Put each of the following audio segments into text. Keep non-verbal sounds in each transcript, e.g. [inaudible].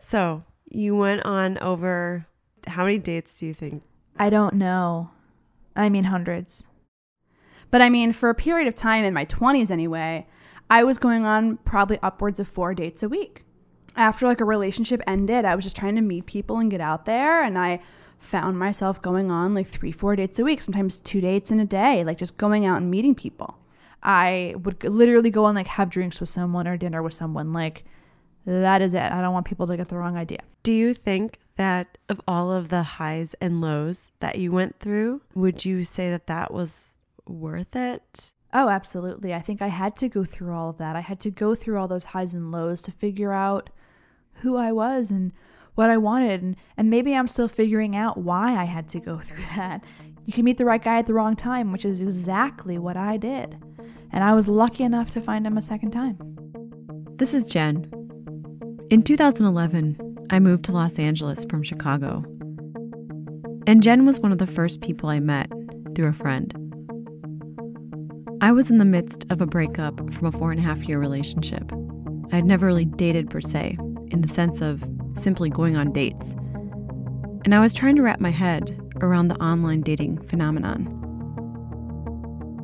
So you went on over how many dates do you think? I don't know. I mean, hundreds. But I mean, for a period of time in my 20s anyway, I was going on probably upwards of four dates a week. After like a relationship ended, I was just trying to meet people and get out there. And I found myself going on like three, four dates a week, sometimes two dates in a day, like just going out and meeting people. I would literally go and like have drinks with someone or dinner with someone. Like, that is it. I don't want people to get the wrong idea. Do you think that of all of the highs and lows that you went through, would you say that that was worth it? Oh, absolutely. I think I had to go through all of that. I had to go through all those highs and lows to figure out who I was and what I wanted. And, and maybe I'm still figuring out why I had to go [laughs] through that. You can meet the right guy at the wrong time, which is exactly what I did. And I was lucky enough to find him a second time. This is Jen. In 2011, I moved to Los Angeles from Chicago. And Jen was one of the first people I met through a friend. I was in the midst of a breakup from a four and a half year relationship. I had never really dated per se, in the sense of simply going on dates. And I was trying to wrap my head around the online dating phenomenon.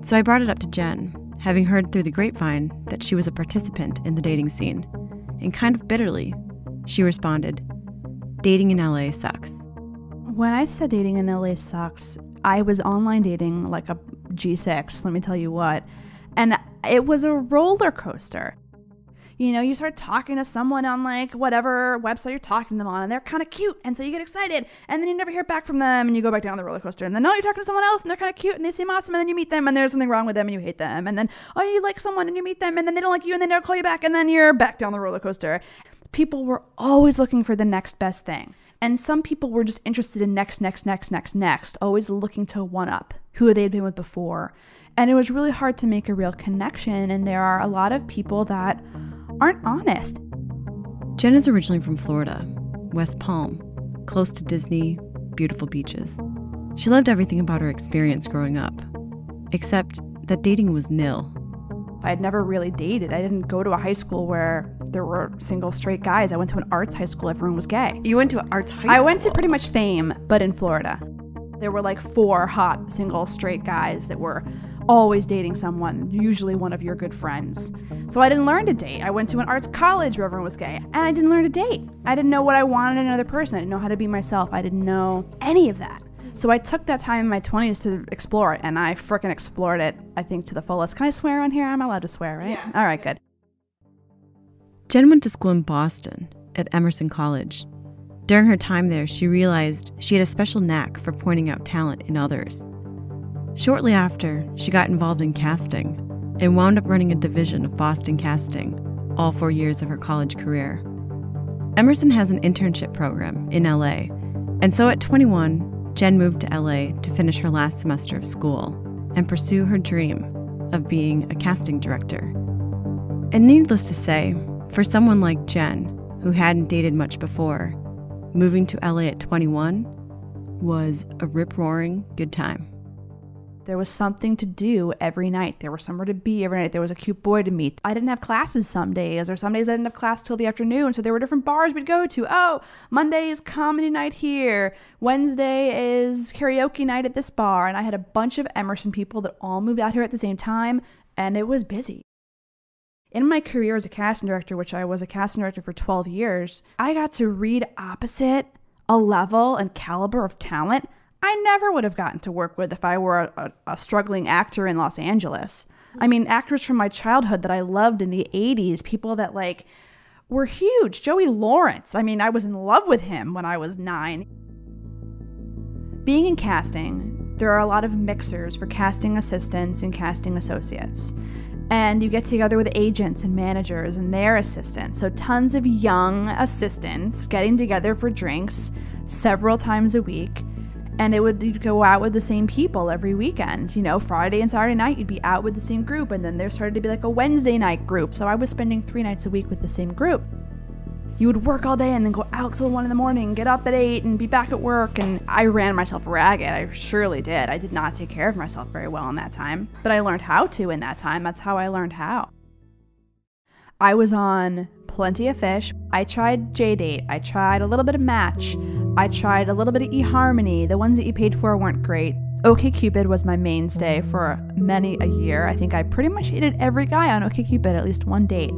So I brought it up to Jen, having heard through the grapevine that she was a participant in the dating scene. And kind of bitterly, she responded, Dating in LA sucks. When I said dating in LA sucks, I was online dating like a G6, let me tell you what. And it was a roller coaster you know, you start talking to someone on like whatever website you're talking to them on, and they're kind of cute, and so you get excited, and then you never hear back from them, and you go back down the roller coaster, and then no, you're talking to someone else, and they're kind of cute, and they seem awesome, and then you meet them, and there's something wrong with them, and you hate them, and then oh, you like someone, and you meet them, and then they don't like you, and they never call you back, and then you're back down the roller coaster. People were always looking for the next best thing. And some people were just interested in next, next, next, next, next, always looking to one up who they'd been with before. And it was really hard to make a real connection. And there are a lot of people that aren't honest. Jen is originally from Florida, West Palm, close to Disney, beautiful beaches. She loved everything about her experience growing up, except that dating was nil. I had never really dated. I didn't go to a high school where there were single straight guys. I went to an arts high school, everyone was gay. You went to an arts high school? I went to pretty much fame, but in Florida. There were like four hot single straight guys that were always dating someone, usually one of your good friends. So I didn't learn to date. I went to an arts college where everyone was gay, and I didn't learn to date. I didn't know what I wanted in another person. I didn't know how to be myself. I didn't know any of that. So I took that time in my 20s to explore it, and I fricking explored it, I think, to the fullest. Can I swear on here? I'm allowed to swear, right? Yeah. All right, good. Jen went to school in Boston at Emerson College. During her time there, she realized she had a special knack for pointing out talent in others. Shortly after, she got involved in casting and wound up running a division of Boston Casting all four years of her college career. Emerson has an internship program in LA, and so at 21, Jen moved to LA to finish her last semester of school and pursue her dream of being a casting director. And needless to say, for someone like Jen, who hadn't dated much before, moving to LA at 21 was a rip roaring good time. There was something to do every night. There was somewhere to be every night. There was a cute boy to meet. I didn't have classes some days, or some days I didn't have class till the afternoon. So there were different bars we'd go to. Oh, Monday is comedy night here. Wednesday is karaoke night at this bar. And I had a bunch of Emerson people that all moved out here at the same time, and it was busy. In my career as a casting director, which I was a casting director for 12 years, I got to read opposite a level and caliber of talent I never would have gotten to work with if I were a, a, a, struggling actor in Los Angeles. I mean, actors from my childhood that I loved in the 80s, people that like were huge. Joey Lawrence. I mean, I was in love with him when I was nine. Being in casting, there are a lot of mixers for casting assistants and casting associates. And you get together with agents and managers and their assistants. So, tons of young assistants getting together for drinks several times a week and it would you'd go out with the same people every weekend. You know, Friday and Saturday night you'd be out with the same group, and then there started to be like a Wednesday night group. So I was spending three nights a week with the same group. You would work all day and then go out till one in the morning, get up at eight, and be back at work. And I ran myself ragged. I surely did. I did not take care of myself very well in that time, but I learned how to in that time. That's how I learned how. I was on plenty of fish. I tried JDate I tried a little bit of Match. I tried a little bit of eHarmony. The ones that you paid for weren't great. OkCupid was my mainstay for many a year. I think I pretty much dated every guy on OkCupid at least one date.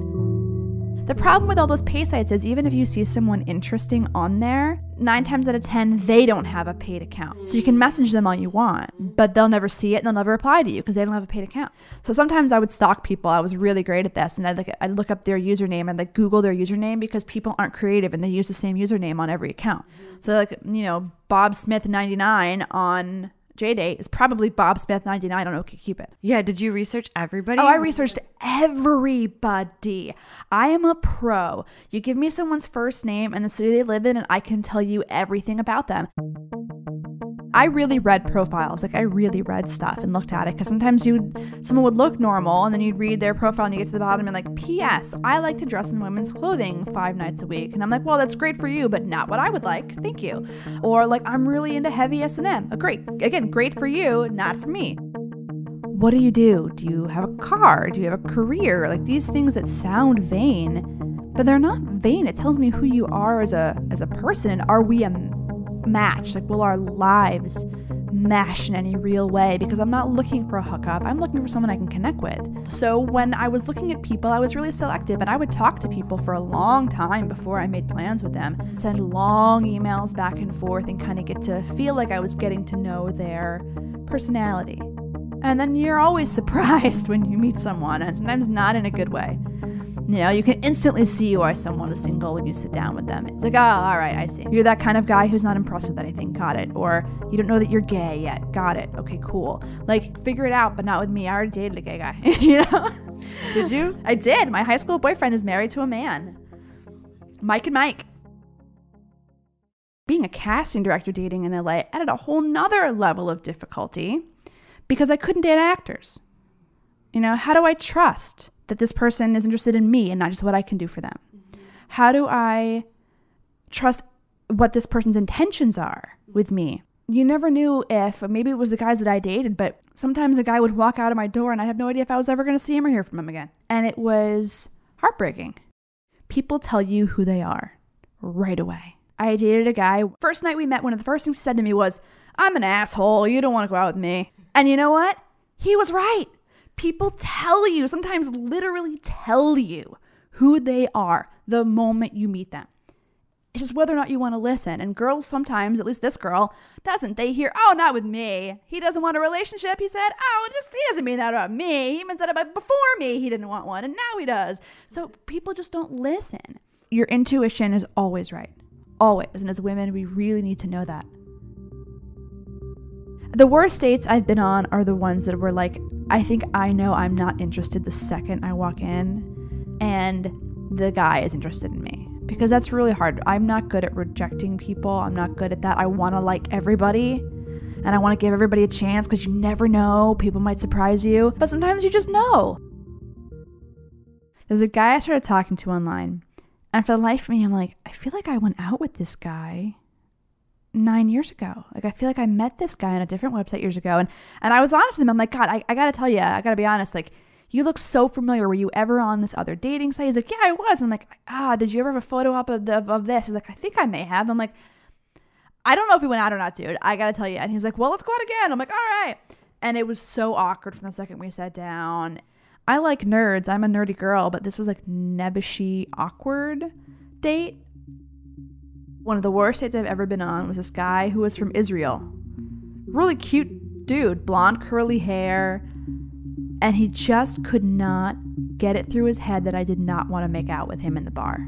The problem with all those pay sites is even if you see someone interesting on there, nine times out of 10, they don't have a paid account. So you can message them all you want, but they'll never see it and they'll never reply to you because they don't have a paid account. So sometimes I would stalk people. I was really great at this. And I'd, I'd look up their username and like Google their username because people aren't creative and they use the same username on every account. So like, you know, Bob Smith 99 on JDate is probably Bob Smith 99 on OkCupid. Yeah, did you research everybody? Oh, I researched everybody. I am a pro. You give me someone's first name and the city they live in, and I can tell you everything about them. I really read profiles. Like I really read stuff and looked at it because sometimes you someone would look normal and then you'd read their profile and you get to the bottom and like, P.S. I like to dress in women's clothing five nights a week. And I'm like, well, that's great for you, but not what I would like. Thank you. Or like, I'm really into heavy S and M. Uh, great. Again, great for you, not for me. What do you do? Do you have a car? Do you have a career? Like these things that sound vain, but they're not vain. It tells me who you are as a as a person and are we a match? Like, will our lives mesh in any real way? Because I'm not looking for a hookup, I'm looking for someone I can connect with. So, when I was looking at people, I was really selective and I would talk to people for a long time before I made plans with them, send long emails back and forth, and kind of get to feel like I was getting to know their personality. And then you're always [laughs] surprised when you meet someone, and sometimes not in a good way. You know, you can instantly see why someone is single when you sit down with them. It's like, oh, all right, I see. You're that kind of guy who's not impressed with anything. Got it. Or you don't know that you're gay yet. Got it. Okay, cool. Like, figure it out, but not with me. I already dated a gay guy. [laughs] you know? Did you? I did. My high school boyfriend is married to a man. Mike and Mike. Being a casting director dating in LA added a whole nother level of difficulty because I couldn't date actors. You know, how do I trust that this person is interested in me and not just what I can do for them? How do I trust what this person's intentions are with me? You never knew if maybe it was the guys that I dated, but sometimes a guy would walk out of my door and I'd have no idea if I was ever going to see him or hear from him again. And it was heartbreaking. People tell you who they are right away. I dated a guy. First night we met, one of the first things he said to me was, I'm an asshole. You don't want to go out with me. And you know what? He was right. People tell you, sometimes literally tell you who they are the moment you meet them. It's just whether or not you want to listen. And girls sometimes, at least this girl, doesn't. They hear, oh, not with me. He doesn't want a relationship. He said, oh, just he doesn't mean that about me. He means that about before me. He didn't want one, and now he does. So people just don't listen. Your intuition is always right. Always. And as women, we really need to know that. The worst dates I've been on are the ones that were like, I think I know I'm not interested the second I walk in, and the guy is interested in me. Because that's really hard. I'm not good at rejecting people. I'm not good at that. I want to like everybody and I want to give everybody a chance because you never know. People might surprise you, but sometimes you just know. There's a guy I started talking to online, and for the life of me, I'm like, I feel like I went out with this guy nine years ago. Like I feel like I met this guy on a different website years ago. And and I was honest with him. I'm like, God, I, I gotta tell you, I gotta be honest, like you look so familiar. Were you ever on this other dating site? He's like, Yeah, I was. I'm like, ah, did you ever have a photo up of, the, of this? He's like, I think I may have. I'm like, I don't know if we went out or not, dude. I gotta tell you. And he's like, Well, let's go out again. I'm like, all right. And it was so awkward from the second we sat down. I like nerds. I'm a nerdy girl, but this was like nebbishy awkward date. One of the worst dates I've ever been on was this guy who was from Israel. Really cute dude, blonde curly hair. And he just could not get it through his head that I did not want to make out with him in the bar.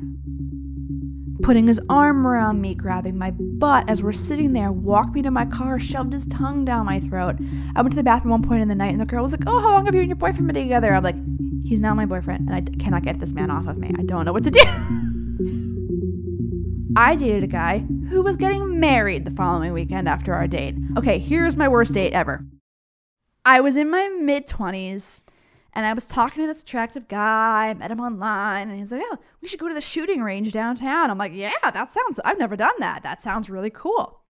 Putting his arm around me, grabbing my butt as we're sitting there, walked me to my car, shoved his tongue down my throat. I went to the bathroom one point in the night and the girl was like, Oh, how long have you and your boyfriend been together? I'm like, He's now my boyfriend and I cannot get this man off of me. I don't know what to do. [laughs] I dated a guy who was getting married the following weekend after our date. Okay, here's my worst date ever. I was in my mid 20s and I was talking to this attractive guy. I met him online and he's like, Oh, we should go to the shooting range downtown. I'm like, Yeah, that sounds, I've never done that. That sounds really cool.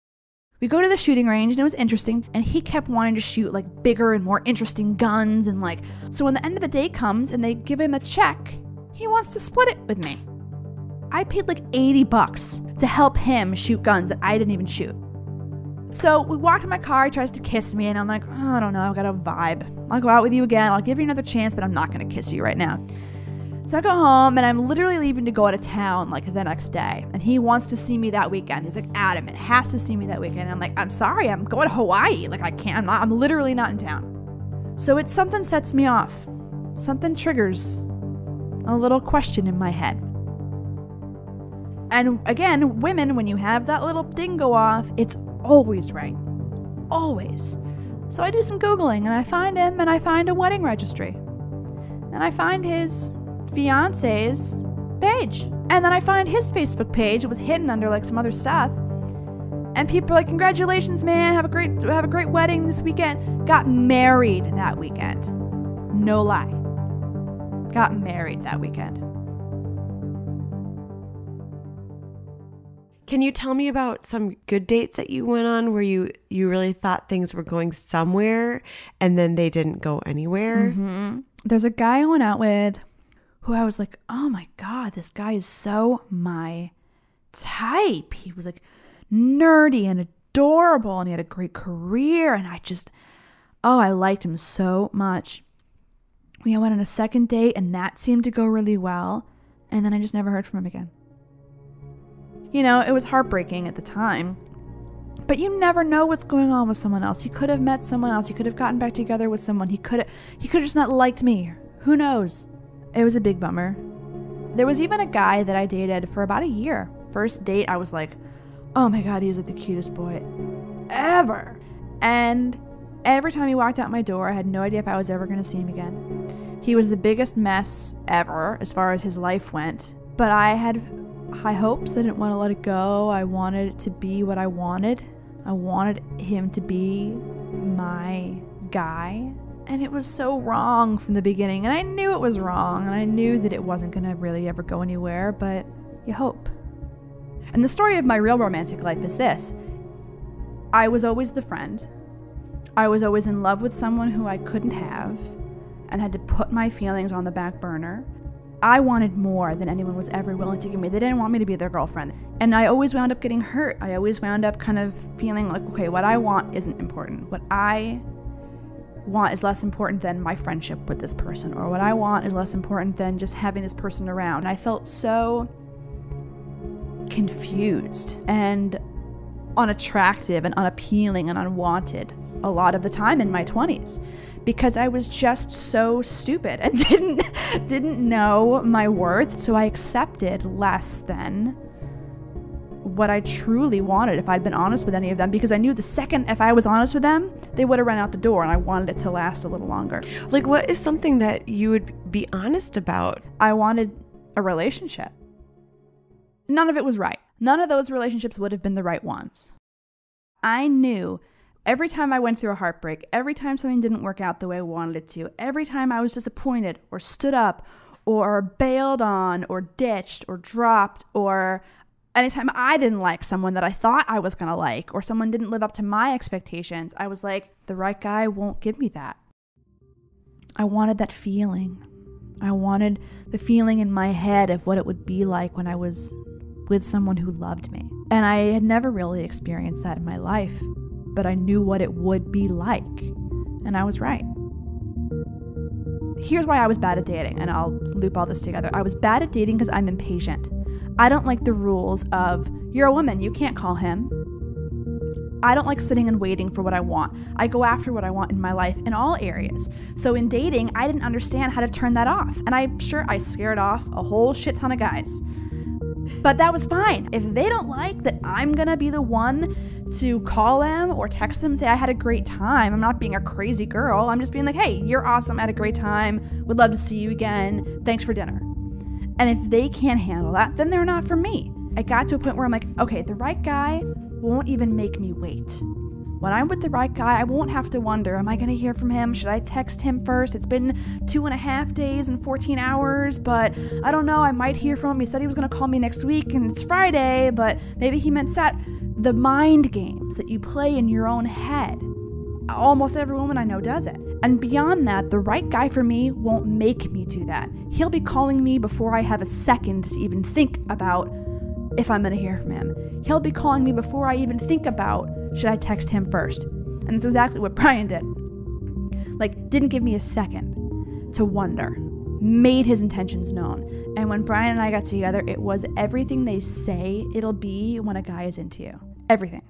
We go to the shooting range and it was interesting. And he kept wanting to shoot like bigger and more interesting guns. And like, so when the end of the day comes and they give him a check, he wants to split it with me. I paid like 80 bucks to help him shoot guns that I didn't even shoot. So we walked in my car, he tries to kiss me, and I'm like, oh, I don't know, I've got a vibe. I'll go out with you again, I'll give you another chance, but I'm not gonna kiss you right now. So I go home and I'm literally leaving to go out of town like the next day. And he wants to see me that weekend. He's like adamant, has to see me that weekend. And I'm like, I'm sorry, I'm going to Hawaii. Like I can't, I'm not, I'm literally not in town. So it's something sets me off. Something triggers a little question in my head. And again, women, when you have that little ding go off, it's always right. Always. So I do some Googling and I find him and I find a wedding registry. And I find his fiance's page. And then I find his Facebook page. It was hidden under like some other stuff. And people are like, "Congratulations, man! Have a great have a great wedding this weekend." Got married that weekend. No lie. Got married that weekend. Can you tell me about some good dates that you went on where you you really thought things were going somewhere and then they didn't go anywhere? Mm-hmm. There's a guy I went out with who I was like, "Oh my god, this guy is so my type." He was like nerdy and adorable and he had a great career and I just oh, I liked him so much. We went on a second date and that seemed to go really well, and then I just never heard from him again. You know, it was heartbreaking at the time. But you never know what's going on with someone else. He could have met someone else. He could have gotten back together with someone. He could have he could have just not liked me. Who knows? It was a big bummer. There was even a guy that I dated for about a year. First date, I was like, "Oh my god, he was like the cutest boy ever." And every time he walked out my door, I had no idea if I was ever going to see him again. He was the biggest mess ever as far as his life went, but I had high hopes. I didn't want to let it go. I wanted it to be what I wanted. I wanted him to be my guy. And it was so wrong from the beginning. And I knew it was wrong. And I knew that it wasn't going to really ever go anywhere, but you hope. And the story of my real romantic life is this I was always the friend. I was always in love with someone who I couldn't have and had to put my feelings on the back burner. I wanted more than anyone was ever willing to give me. They didn't want me to be their girlfriend. And I always wound up getting hurt. I always wound up kind of feeling like, okay, what I want isn't important. What I want is less important than my friendship with this person, or what I want is less important than just having this person around. And I felt so confused and unattractive and unappealing and unwanted a lot of the time in my 20s because I was just so stupid and [laughs] didn't didn't know my worth so I accepted less than what I truly wanted if I'd been honest with any of them because I knew the second if I was honest with them they would have run out the door and I wanted it to last a little longer. Like what is something that you would be honest about? I wanted a relationship. None of it was right. None of those relationships would have been the right ones. I knew every time I went through a heartbreak, every time something didn't work out the way I wanted it to, every time I was disappointed or stood up or bailed on or ditched or dropped or anytime I didn't like someone that I thought I was going to like or someone didn't live up to my expectations, I was like, the right guy won't give me that. I wanted that feeling. I wanted the feeling in my head of what it would be like when I was with someone who loved me. And I had never really experienced that in my life, but I knew what it would be like. And I was right. Here's why I was bad at dating, and I'll loop all this together. I was bad at dating because I'm impatient. I don't like the rules of, you're a woman, you can't call him. I don't like sitting and waiting for what I want. I go after what I want in my life in all areas. So in dating, I didn't understand how to turn that off. And I'm sure I scared off a whole shit ton of guys. But that was fine. If they don't like that I'm gonna be the one to call them or text them and say, I had a great time, I'm not being a crazy girl. I'm just being like, hey, you're awesome, I had a great time, would love to see you again, thanks for dinner. And if they can't handle that, then they're not for me. I got to a point where I'm like, okay, the right guy won't even make me wait. When I'm with the right guy, I won't have to wonder, am I going to hear from him? Should I text him first? It's been two and a half days and 14 hours, but I don't know. I might hear from him. He said he was going to call me next week and it's Friday, but maybe he meant Sat. The mind games that you play in your own head almost every woman I know does it. And beyond that, the right guy for me won't make me do that. He'll be calling me before I have a second to even think about if I'm gonna hear from him. He'll be calling me before I even think about should I text him first. And that's exactly what [laughs] Brian did. Like, didn't give me a second to wonder, made his intentions known. And when Brian and I got together, it was everything they say it'll be when a guy is into you. Everything.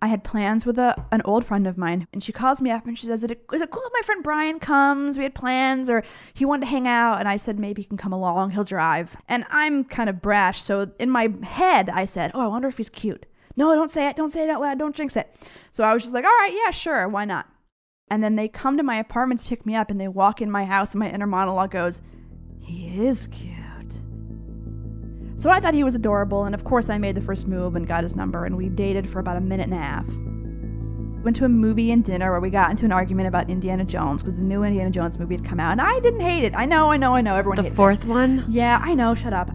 I had plans with a, an old friend of mine, and she calls me up and she says, Is it, is it cool if my friend Brian comes? We had plans, or he wanted to hang out. And I said, Maybe he can come along, he'll drive. And I'm kind of brash, so in my head, I said, Oh, I wonder if he's cute. No, don't say it, don't say it out loud, don't jinx it. So I was just like, All right, yeah, sure, why not? And then they come to my apartment to pick me up, and they walk in my house, and my inner monologue goes, He is cute. So I thought he was adorable, and of course I made the first move and got his number, and we dated for about a minute and a half. Went to a movie and dinner where we got into an argument about Indiana Jones because the new Indiana Jones movie had come out, and I didn't hate it. I know, I know, I know. Everyone The fourth it. one? Yeah, I know. Shut up.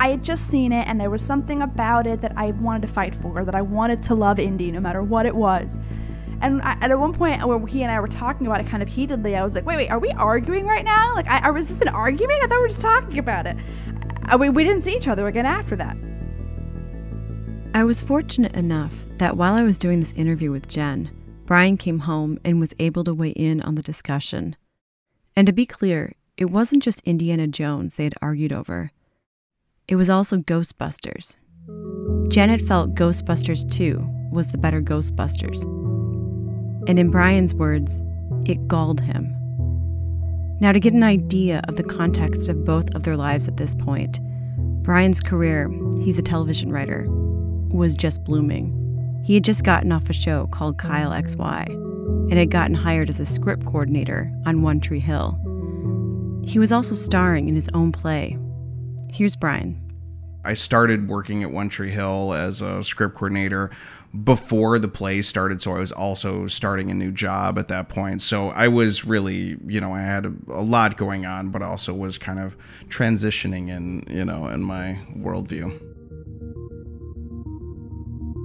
I had just seen it, and there was something about it that I wanted to fight for, that I wanted to love Indy no matter what it was. And I, at one point where he and I were talking about it kind of heatedly, I was like, wait, wait, are we arguing right now? Like, I, is this an argument? I thought we were just talking about it. Uh, we, we didn't see each other again after that. I was fortunate enough that while I was doing this interview with Jen, Brian came home and was able to weigh in on the discussion. And to be clear, it wasn't just Indiana Jones they had argued over, it was also Ghostbusters. Janet felt Ghostbusters 2 was the better Ghostbusters. And in Brian's words, it galled him. Now, to get an idea of the context of both of their lives at this point, Brian's career, he's a television writer, was just blooming. He had just gotten off a show called Kyle XY and had gotten hired as a script coordinator on One Tree Hill. He was also starring in his own play. Here's Brian. I started working at One Tree Hill as a script coordinator before the play started, so I was also starting a new job at that point. So I was really, you know, I had a, lot going on, but also was kind of transitioning in, you know, in my worldview.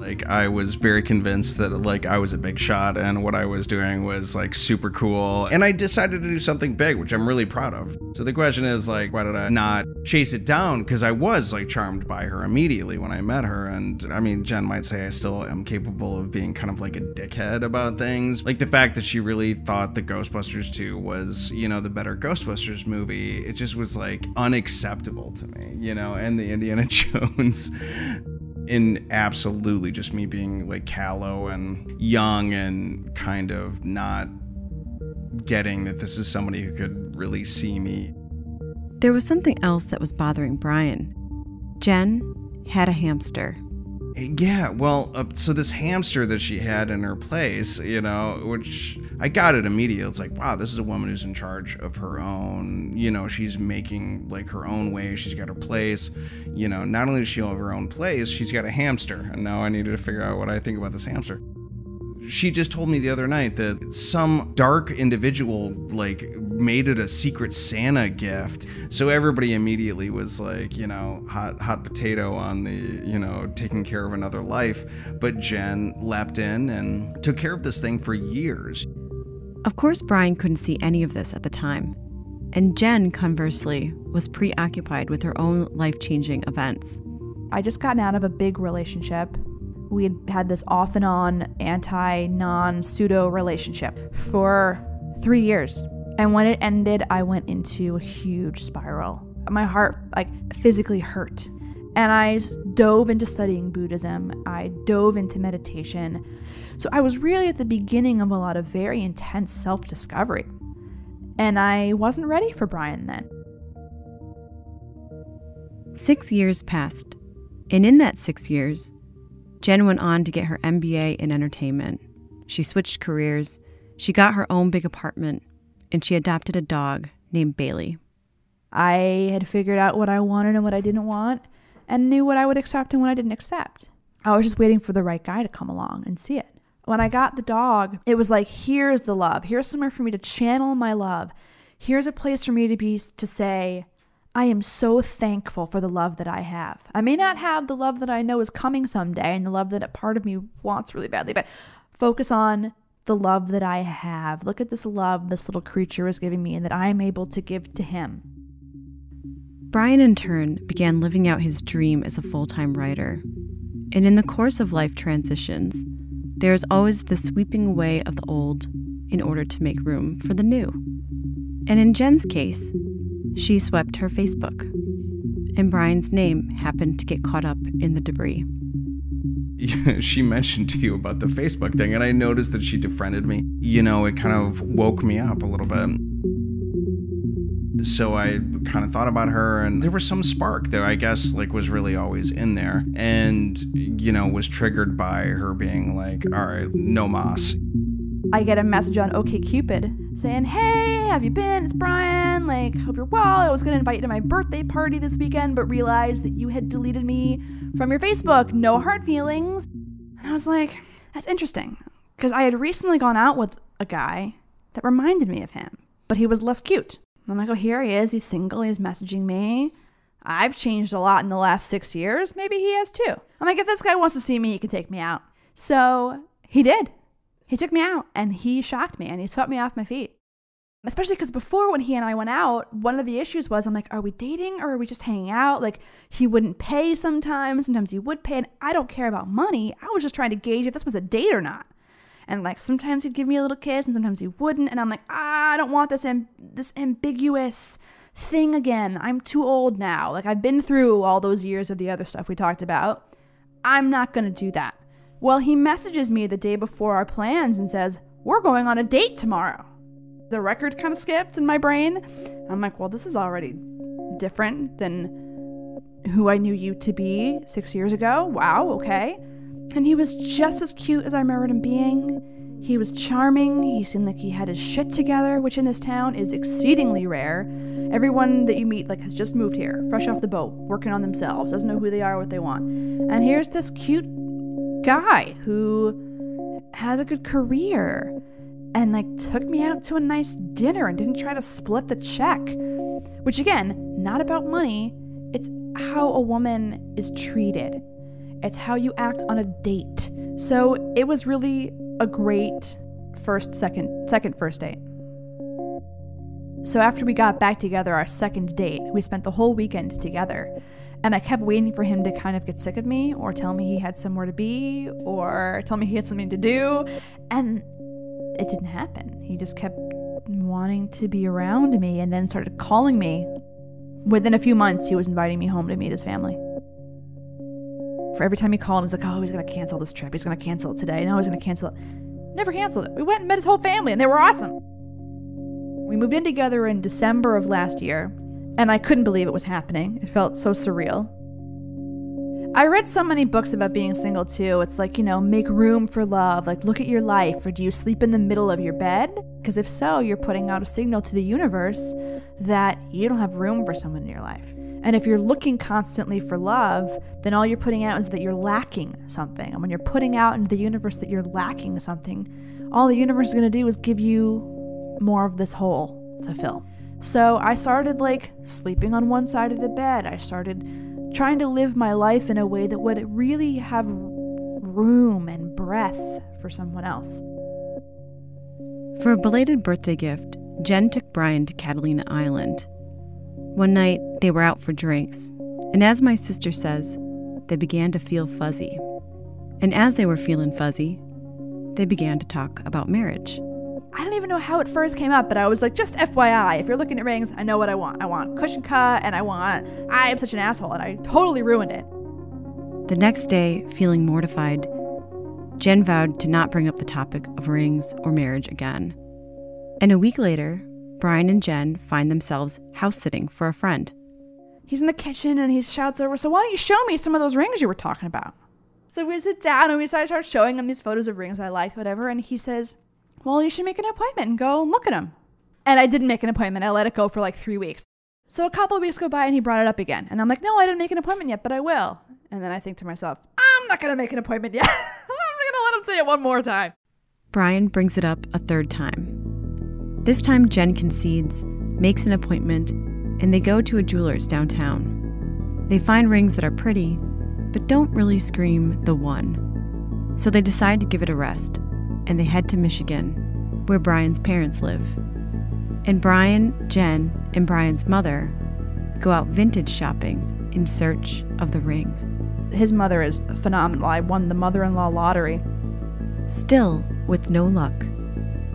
Like I was very convinced that like I was a big shot and what I was doing was like super cool. And I decided to do something big, which I'm really proud of. So the question is like why did I not chase it down because I was like charmed by her immediately when I met her and I mean Jen might say I still am capable of being kind of like a dickhead about things. Like the fact that she really thought the Ghostbusters 2 was, you know, the better Ghostbusters movie. It just was like unacceptable to me, you know, and the Indiana [laughs] Jones in absolutely just me being like callow and young and kind of not getting that this is somebody who could really see me. There was something else that was bothering Brian. Jen had a hamster. Yeah, well, uh, so this hamster that she had in her place, you know, which I got it immediately. It's like, wow, this is a woman who's in charge of her own, you know, she's making like her own way. She's got her place, you know, not only does she have her own place, she's got a hamster. And now I needed to figure out what I think about this hamster. She just told me the other night that some dark individual like made it a secret Santa gift. So everybody immediately was like, you know, hot hot potato on the, you know, taking care of another life. But Jen leapt in and took care of this thing for years. Of course, Brian couldn't see any of this at the time. And Jen, conversely, was preoccupied with her own life changing events. I just gotten out of a big relationship. We had had this off and on anti non pseudo relationship for three years. And when it ended, I went into a huge spiral. My heart, like, physically hurt. And I dove into studying Buddhism. I dove into meditation. So I was really at the beginning of a lot of very intense self discovery. And I wasn't ready for Brian then. Six years passed. And in that six years, Jen went on to get her MBA in entertainment. She switched careers. She got her own big apartment and she adopted a dog named Bailey. I had figured out what I wanted and what I didn't want and knew what I would accept and what I didn't accept. I was just waiting for the right guy to come along and see it. When I got the dog, it was like, here's the love. Here's somewhere for me to channel my love. Here's a place for me to be to say, I am so thankful for the love that I have. I may not have the love that I know is coming someday and the love that a part of me wants really badly, but focus on the love that I have. Look at this love this little creature is giving me and that I am able to give to him. Brian, in turn, began living out his dream as a full time writer. And in the course of life transitions, there is always the sweeping away of the old in order to make room for the new. And in Jen's case, she swept her Facebook, and Brian's name happened to get caught up in the debris. [laughs] she mentioned to you about the Facebook thing, and I noticed that she defriended me. You know, it kind of woke me up a little bit. So I kind of thought about her, and there was some spark that I guess like was really always in there, and you know was triggered by her being like, "All right, no mas." I get a message on OKCupid saying, "Hey, have you been? It's Brian. Like, hope you're well. I was gonna invite you to my birthday party this weekend, but realized that you had deleted me from your Facebook. No hard feelings." And I was like, "That's interesting," because I had recently gone out with a guy that reminded me of him, but he was less cute. And I'm like, oh, here he is. He's single. He's messaging me. I've changed a lot in the last six years. Maybe he has too. I'm like, if this guy wants to see me, he can take me out. So he did. He took me out and he shocked me and he swept me off my feet. Especially because before, when he and I went out, one of the issues was I'm like, are we dating or are we just hanging out? Like, he wouldn't pay sometimes, sometimes he would pay. And I don't care about money. I was just trying to gauge if this was a date or not. And like sometimes he'd give me a little kiss and sometimes he wouldn't. And I'm like, ah, I don't want this amb- this ambiguous thing again. I'm too old now. Like I've been through all those years of the other stuff we talked about. I'm not gonna do that. Well, he messages me the day before our plans and says, We're going on a date tomorrow. The record kind of skipped in my brain. I'm like, Well, this is already different than who I knew you to be six years ago. Wow, okay. And he was just as cute as I remembered him being. He was charming. He seemed like he had his shit together, which in this town is exceedingly rare. Everyone that you meet like has just moved here, fresh off the boat, working on themselves, doesn't know who they are, or what they want. And here's this cute guy who has a good career and like took me out to a nice dinner and didn't try to split the check. Which again, not about money, it's how a woman is treated. It's how you act on a date. So it was really a great first, second, second first date. So after we got back together, our second date, we spent the whole weekend together. And I kept waiting for him to kind of get sick of me or tell me he had somewhere to be or tell me he had something to do. And it didn't happen. He just kept wanting to be around me and then started calling me. Within a few months, he was inviting me home to meet his family. For every time he called, he's like, oh, he's going to cancel this trip. He's going to cancel it today. No, he's going to cancel it. Never canceled it. We went and met his whole family, and they were awesome. We moved in together in December of last year, and I couldn't believe it was happening. It felt so surreal. I read so many books about being single too. It's like, you know, make room for love, like look at your life, or do you sleep in the middle of your bed? Because if so, you're putting out a signal to the universe that you don't have room for someone in your life. And if you're looking constantly for love, then all you're putting out is that you're lacking something. And when you're putting out into the universe that you're lacking something, all the universe is going to do is give you more of this hole to fill. So I started like sleeping on one side of the bed. I started trying to live my life in a way that would really have room and breath for someone else. For a belated birthday gift, Jen took Brian to Catalina Island one night, they were out for drinks, and as my sister says, they began to feel fuzzy. And as they were feeling fuzzy, they began to talk about marriage. I don't even know how it first came up, but I was like, just FYI, if you're looking at rings, I know what I want. I want cushion cut, and I want. I am such an asshole, and I totally ruined it. The next day, feeling mortified, Jen vowed to not bring up the topic of rings or marriage again. And a week later, Brian and Jen find themselves house sitting for a friend. He's in the kitchen and he shouts over, So why don't you show me some of those rings you were talking about? So we sit down and we start showing him these photos of rings I liked, whatever. And he says, Well, you should make an appointment and go look at him. And I didn't make an appointment. I let it go for like three weeks. So a couple of weeks go by and he brought it up again. And I'm like, No, I didn't make an appointment yet, but I will. And then I think to myself, I'm not going to make an appointment yet. [laughs] I'm going to let him say it one more time. Brian brings it up a third time. This time, Jen concedes, makes an appointment, and they go to a jeweler's downtown. They find rings that are pretty, but don't really scream the one. So they decide to give it a rest. And they head to Michigan, where Brian's parents live. And Brian, Jen, and Brian's mother go out vintage shopping in search of the ring. His mother is phenomenal. I won the mother in law lottery. Still, with no luck,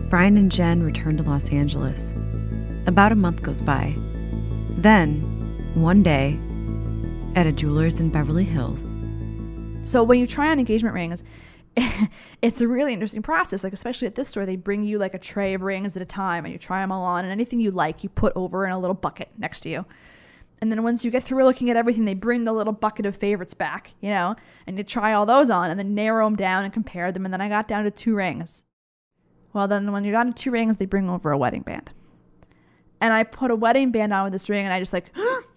Brian and Jen return to Los Angeles. About a month goes by. Then, one day, at a jeweler's in Beverly Hills, So when you try on engagement rings, [laughs] it's a really interesting process. Like especially at this store, they bring you like a tray of rings at a time, and you try them all on, and anything you like, you put over in a little bucket next to you. And then once you get through looking at everything, they bring the little bucket of favorites back, you know, and you try all those on, and then narrow them down and compare them. And then I got down to two rings. Well, then when you're down to two rings, they bring over a wedding band. And I put a wedding band on with this ring, and I just like [gasps]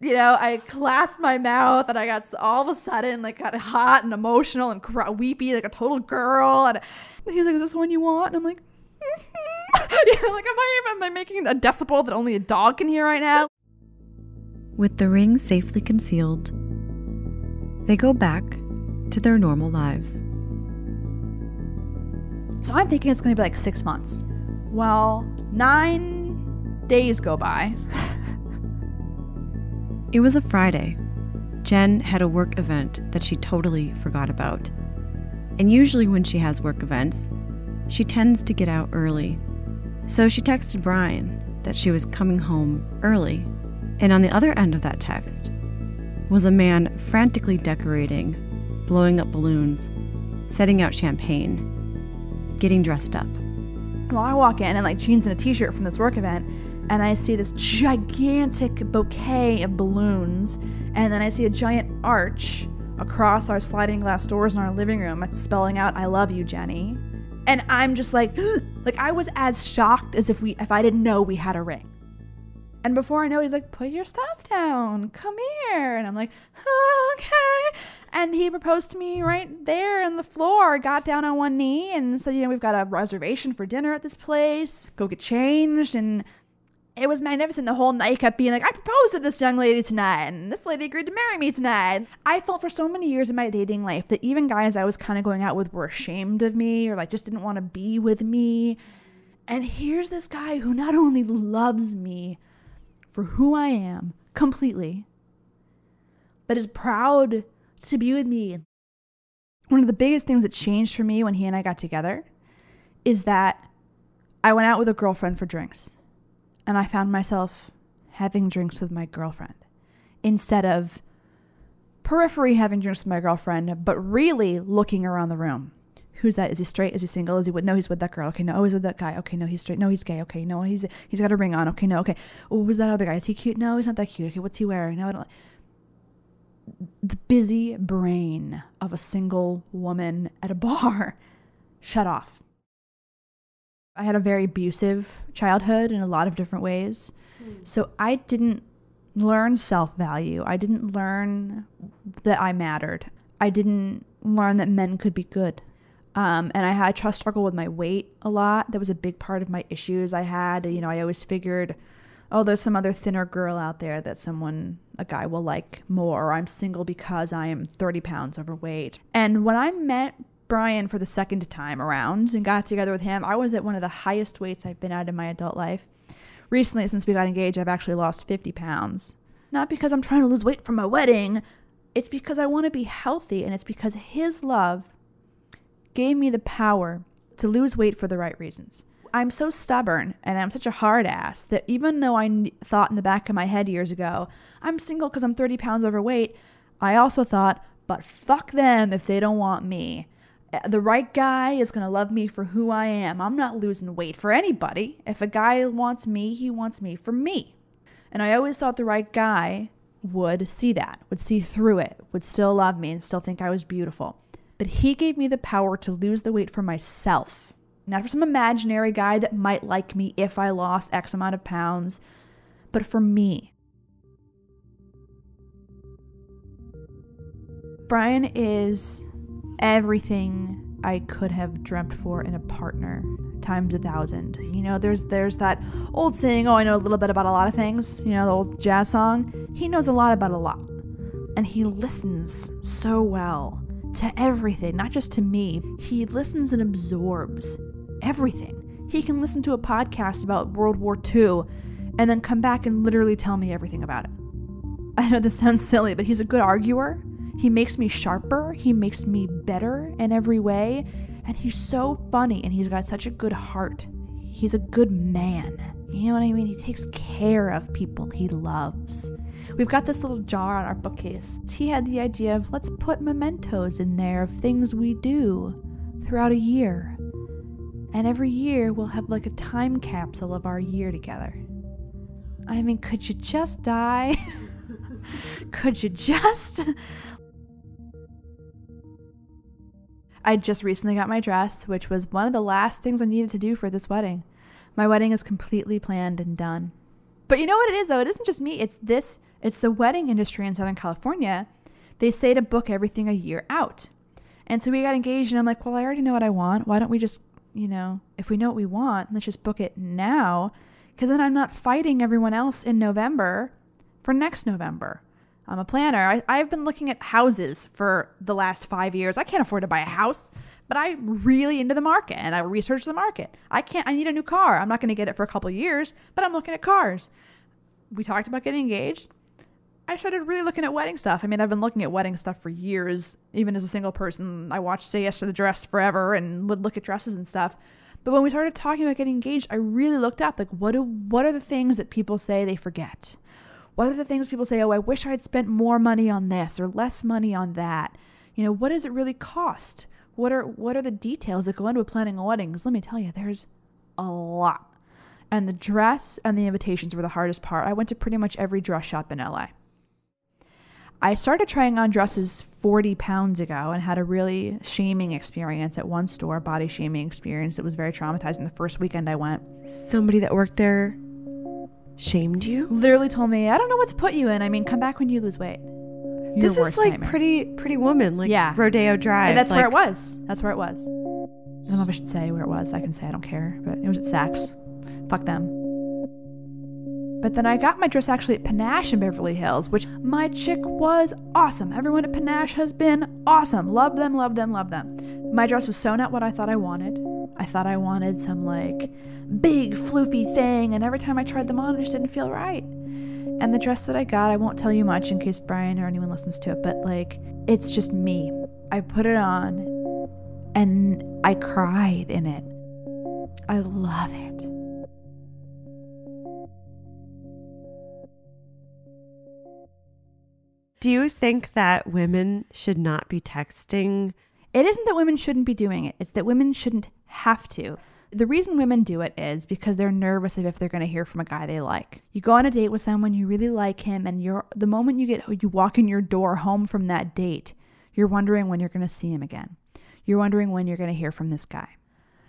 you know, I clasped my mouth and I got all of a sudden like got hot and emotional and cry, weepy like a total girl. And he's like, "Is this the one you want?" And I'm like, [laughs] yeah, like am I am I making a decibel that only a dog can hear right now? with the ring safely concealed, they go back to their normal lives. So I'm thinking it's gonna be like six months. Well, nine days go by. [laughs] It was a Friday. Jen had a work event that she totally forgot about. And usually, when she has work events, she tends to get out early. So she texted Brian that she was coming home early. And on the other end of that text was a man frantically decorating, blowing up balloons, setting out champagne, getting dressed up. Well, I walk in in like jeans and a t-shirt from this work event, and I see this gigantic bouquet of balloons, and then I see a giant arch across our sliding glass doors in our living room. It's spelling out "I love you, Jenny," and I'm just like, [gasps] like I was as shocked as if we if I didn't know we had a ring. And before I know it, he's like, "Put your stuff down. Come here." And I'm like, [laughs] "Okay." And he proposed to me right there on the floor. Got down on one knee and said, "You know, we've got a reservation for dinner at this place. Go get changed." And it was magnificent. The whole night kept being like, "I proposed to this young lady tonight, and this lady agreed to marry me tonight." I felt for so many years in my dating life that even guys I was kind of going out with were ashamed of me or like just didn't want to be with me. And here's this guy who not only loves me for who I am completely, but is proud to be with me. One of the biggest things that changed for me when he and I got together is that I went out with a girlfriend for drinks and I found myself having drinks with my girlfriend instead of periphery having drinks with my girlfriend, but really looking around the room. Who's that? Is he straight? Is he single? Is he with? No, he's with that girl. Okay, no, oh, he's with that guy. Okay, no, he's straight. No, he's gay. Okay, no, he's he's got a ring on. Okay, no, okay. Oh, who's that other guy? Is he cute? No, he's not that cute. Okay, what's he wearing? No, I don't. Like the busy brain of a single woman at a bar [laughs] shut off. I had a very abusive childhood in a lot of different ways. So I didn't learn self value. I didn't learn that I mattered. I didn't learn that men could be good. Um, and I had I trust struggle with my weight a lot. That was a big part of my issues I had. You know, I always figured, oh, there's some other thinner girl out there that someone, a guy will like more, or I'm single because I am 30 pounds overweight. And when I met Brian for the second time around and got together with him, I was at one of the highest weights I've been at in my adult life. Recently, since we got engaged, I've actually lost 50 pounds. Not because I'm trying to lose weight for my wedding, it's because I want to be healthy, and it's because his love gave me the power to lose weight for the right reasons. I'm so stubborn and I'm such a hard ass that even though I thought in the back of my head years ago, I'm single because I'm 30 pounds overweight, I also thought, but fuck them if they don't want me. Uh, The right guy is going to love me for who I am. I'm not losing weight for anybody. If a guy wants me, he wants me for me. And I always thought the right guy would see that, would see through it, would still love me and still think I was beautiful. But he gave me the power to lose the weight for myself, not for some imaginary guy that might like me if I lost X amount of pounds, but for me. Brian is everything I could have dreamt for in a partner times a thousand. You know, there's there's that old saying, "Oh, I know a little bit about a lot of things." You know, the old jazz song. He knows a lot about a lot, and he listens so well to everything, not just to me. He listens and absorbs everything. He can listen to a podcast about World War II and then come back and literally tell me everything about it. I know this sounds silly, but he's a good arguer. He makes me sharper, he makes me better in every way, and he's so funny and he's got such a good heart. He's a good man. You know what I mean? He takes care of people he loves. We've got this little jar on our bookcase. He had the idea of let's put mementos in there of things we do throughout a year. And every year we'll have like a time capsule of our year together. I mean, could you just die? [laughs] could you just? I just recently got my dress, which was one of the last things I needed to do for this wedding. My wedding is completely planned and done. But you know what it is though? It isn't just me. It's this it's the wedding industry in Southern California. They say to book everything a year out. And so we got engaged, and I'm like, well, I already know what I want. Why don't we just, you know, if we know what we want, let's just book it now. Because then I'm not fighting everyone else in November for next November. I'm a planner. I, I've been looking at houses for the last five years. I can't afford to buy a house, but I'm really into the market and I research the market. I can't, I need a new car. I'm not going to get it for a couple years, but I'm looking at cars. We talked about getting engaged. I started really looking at wedding stuff. I mean, I've been looking at wedding stuff for years, even as a single person. I watched Say Yes to the Dress forever and would look at dresses and stuff. But when we started talking about getting engaged, I really looked up like what do what are the things that people say they forget? What are the things people say, "Oh, I wish I'd spent more money on this or less money on that?" You know, what does it really cost? What are what are the details that go into planning a wedding? Because let me tell you, there's a lot. And the dress and the invitations were the hardest part. I went to pretty much every dress shop in LA. I started trying on dresses 40 pounds ago and had a really shaming experience at one store, body shaming experience. It was very traumatizing the first weekend I went. Somebody that worked there shamed you? Literally told me, I don't know what to put you in. I mean, come back when you lose weight. Your this is like nightmare. pretty pretty woman, like Yeah. Rodeo Drive. And that's like, where it was. That's where it was. I don't know if I should say where it was. I can say I don't care, but it was at Saks. Fuck them. But then I got my dress actually at Panache in Beverly Hills, which my chick was awesome. Everyone at Panache has been awesome. Love them, love them, love them. My dress was sewn not what I thought I wanted. I thought I wanted some like big floofy thing, and every time I tried them on, it just didn't feel right. And the dress that I got, I won't tell you much in case Brian or anyone listens to it, but like, it's just me. I put it on and I cried in it. I love it. Do you think that women should not be texting? It isn't that women shouldn't be doing it, it's that women shouldn't have to. The reason women do it is because they're nervous of if they're going to hear from a guy they like. You go on a date with someone you really like him and you're the moment you get you walk in your door home from that date, you're wondering when you're going to see him again. You're wondering when you're going to hear from this guy.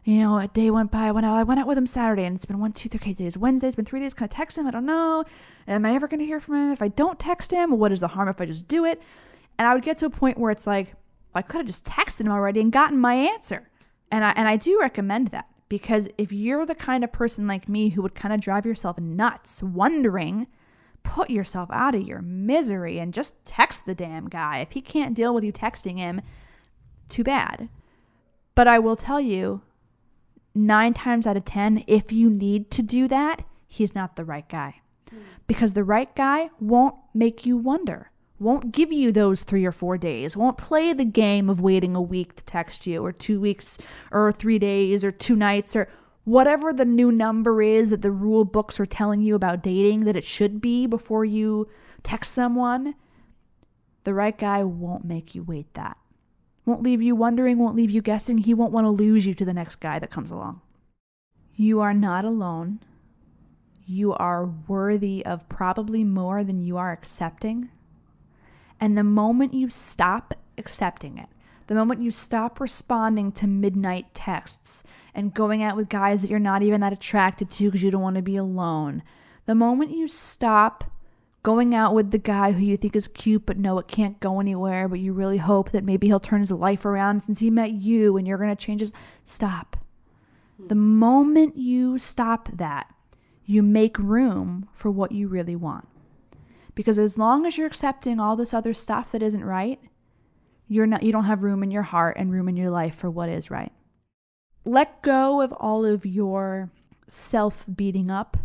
You know, a day went by. I went out, I went out with him Saturday, and it's been one, two, three, today's Wednesday. It's been three days. Can I text him? I don't know. Am I ever going to hear from him? If I don't text him, what is the harm if I just do it? And I would get to a point where it's like, I could have just texted him already and gotten my answer. And I and I do recommend that because if you're the kind of person like me who would kind of drive yourself nuts wondering, put yourself out of your misery and just text the damn guy. If he can't deal with you texting him, too bad. But I will tell you, nine times out of 10, if you need to do that, he's not the right guy. Hmm. Because the right guy won't make you wonder, won't give you those three or four days, won't play the game of waiting a week to text you, or two weeks, or three days, or two nights, or whatever the new number is that the rule books are telling you about dating that it should be before you text someone. The right guy won't make you wait that won't leave you wondering, won't leave you guessing. He won't want to lose you to the next guy that comes along. You are not alone. You are worthy of probably more than you are accepting. And the moment you stop accepting it, the moment you stop responding to midnight texts and going out with guys that you're not even that attracted to because you don't want to be alone, the moment you stop going out with the guy who you think is cute but no it can't go anywhere but you really hope that maybe he'll turn his life around since he met you and you're going to change his stop. The moment you stop that you make room for what you really want because as long as you're accepting all this other stuff that isn't right you're not you don't have room in your heart and room in your life for what is right. Let go of all of your self beating up.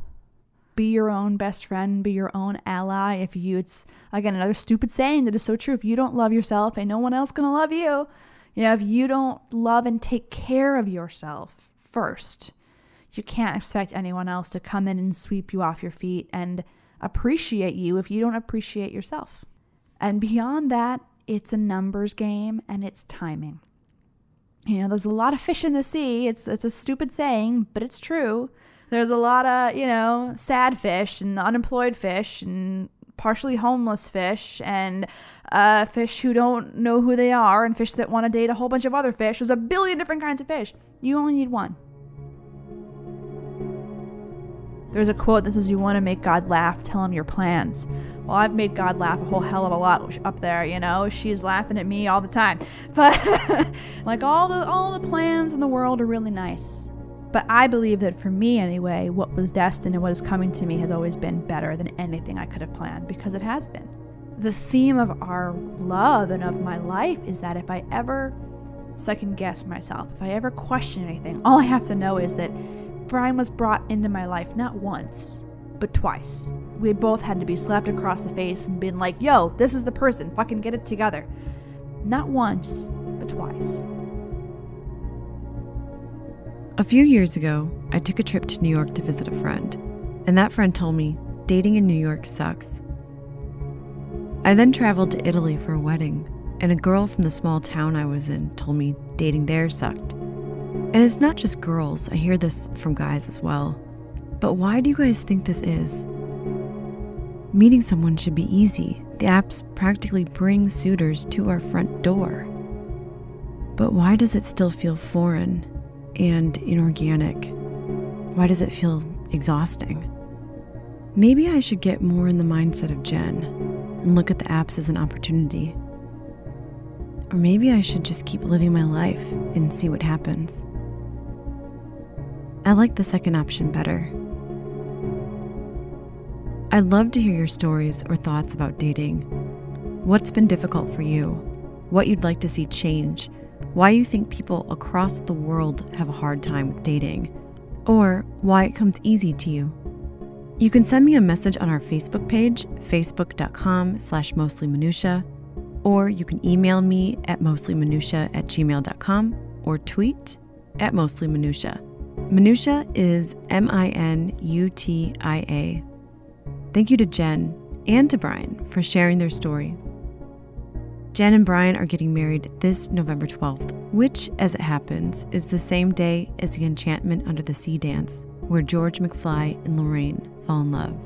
Be your own best friend, be your own ally. If you it's again another stupid saying that is so true. If you don't love yourself, ain't no one else gonna love you. You know, if you don't love and take care of yourself first, you can't expect anyone else to come in and sweep you off your feet and appreciate you if you don't appreciate yourself. And beyond that, it's a numbers game and it's timing. You know, there's a lot of fish in the sea. It's it's a stupid saying, but it's true. There's a lot of, you know, sad fish and unemployed fish and partially homeless fish and uh, fish who don't know who they are and fish that want to date a whole bunch of other fish. There's a billion different kinds of fish. You only need one. There's a quote that says, You want to make God laugh, tell him your plans. Well, I've made God laugh a whole hell of a lot up there, you know. She's laughing at me all the time. [laughs] But [laughs] like all the all the plans in the world are really nice. But I believe that for me anyway, what was destined and what is coming to me has always been better than anything I could have planned because it has been. The theme of our love and of my life is that if I ever second guess myself, if I ever question anything, all I have to know is that Brian was brought into my life not once, but twice. We both had to be slapped across the face and been like, yo, this is the person, fucking get it together. Not once, but twice. A few years ago, I took a trip to New York to visit a friend, and that friend told me dating in New York sucks. I then traveled to Italy for a wedding, and a girl from the small town I was in told me dating there sucked. And it's not just girls, I hear this from guys as well. But why do you guys think this is? Meeting someone should be easy. The apps practically bring suitors to our front door. But why does it still feel foreign and inorganic? Why does it feel exhausting? Maybe I should get more in the mindset of Jen and look at the apps as an opportunity. Or maybe I should just keep living my life and see what happens. I like the second option better. I'd love to hear your stories or thoughts about dating. What's been difficult for you? What you'd like to see change? Why you think people across the world have a hard time with dating? Or why it comes easy to you? You can send me a message on our Facebook page, facebook.com slash mostlyminutia, or you can email me at mostlyminutia at gmail.com or tweet at mostlyminutia. Minutia is M I N U T I A. Thank you to Jen and to Brian for sharing their story. Jen and Brian are getting married this November 12th, which, as it happens, is the same day as the Enchantment Under the Sea dance, where George McFly and Lorraine fall in love.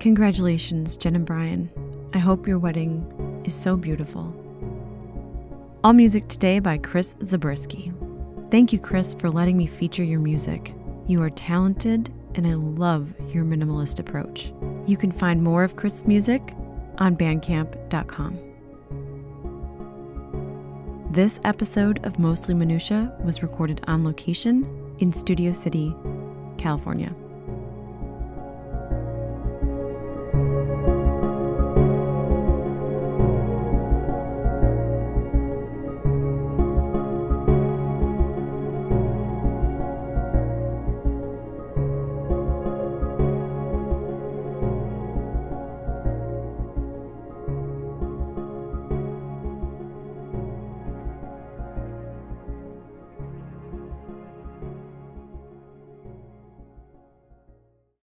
Congratulations, Jen and Brian. I hope your wedding is so beautiful. All music today by Chris Zabriskie. Thank you, Chris, for letting me feature your music. You are talented, and I love your minimalist approach. You can find more of Chris's music on bandcamp.com. This episode of Mostly Minutia was recorded on location in Studio City, California.